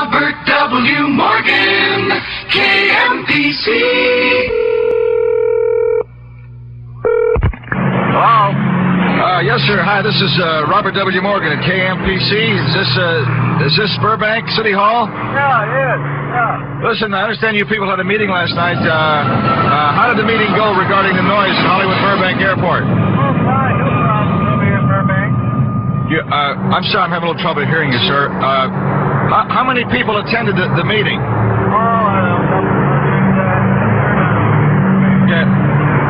Robert W. Morgan, KMPC. Hello? Uh, yes, sir. Hi, this is uh, Robert W. Morgan at KMPC. Is this uh, is this Burbank City Hall? Yeah, it is. yeah. Listen, I understand you people had a meeting last night. Uh, uh, how did the meeting go regarding the noise at Hollywood Burbank Airport? Oh, fine, no problem over here in Burbank. You, uh, I'm sorry, I'm having a little trouble hearing you, sir. How, how many people attended the, the meeting? Oh, I don't know, couple hundred, uh, Yeah.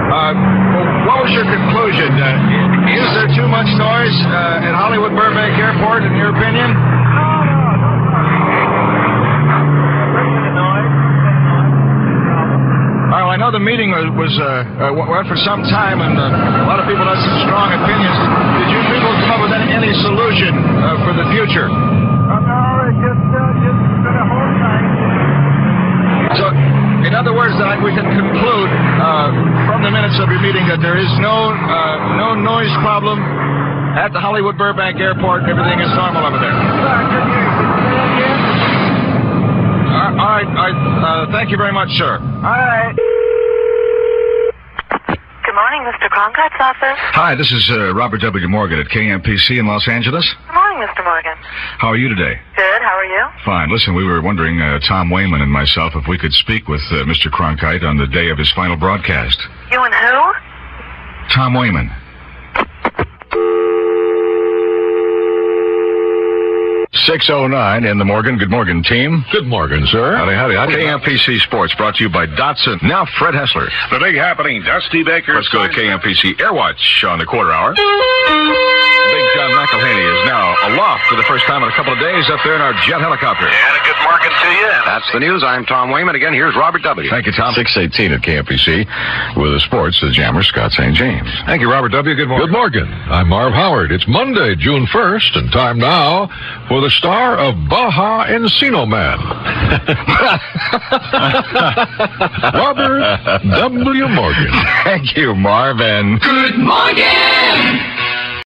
Uh, well, what was your conclusion? Uh, is there too much noise uh, at Hollywood Burbank Airport, in your opinion? Well, I know the meeting was, was uh, uh, went for some time, and uh, a lot of people had some strong opinions. Did you people come up with any, any solution uh, for the future? Oh, no, it's just, uh, just gonna hold tight. So, in other words, that we can conclude uh, from the minutes of your meeting that there is no uh, no noise problem at the Hollywood Burbank Airport. Everything is normal over there. Sorry, I couldn't hear you. Could you say that again? All right, all right. all right, Uh, thank you very much, sir. All right. Good morning, Mr. Cronkite's office. Hi, this is uh, Robert W. Morgan at KMPC in Los Angeles. Good morning, Mr. Morgan. How are you today? Good, how are you? Fine. Listen, we were wondering, uh, Tom Wayman and myself, if we could speak with uh, Mr. Cronkite on the day of his final broadcast. You and who? Tom Wayman. Six oh nine in the Morgan. Good Morgan team. Good Morgan, sir. Howdy, howdy, howdy. KMPC Sports brought to you by Datsun. Now Fred Hessler. The big happening, Dusty Baker. Let's go to KMPC Airwatch on the quarter hour. Big John McElhaney is now aloft for the first time in a couple of days up there in our jet helicopter. And a good morning to you. That's the news. I'm Tom Wayman. Again, here's Robert W. Thank you, Tom. 618 at KMPC with the sports, the jammer, Scott St. James. Thank you, Robert W. Good morning. Good morning. I'm Marv Howard. It's Monday, June 1st, and time now for the star of Baja Encino Man. Robert W. Morgan. Thank you, Marvin. Good morning.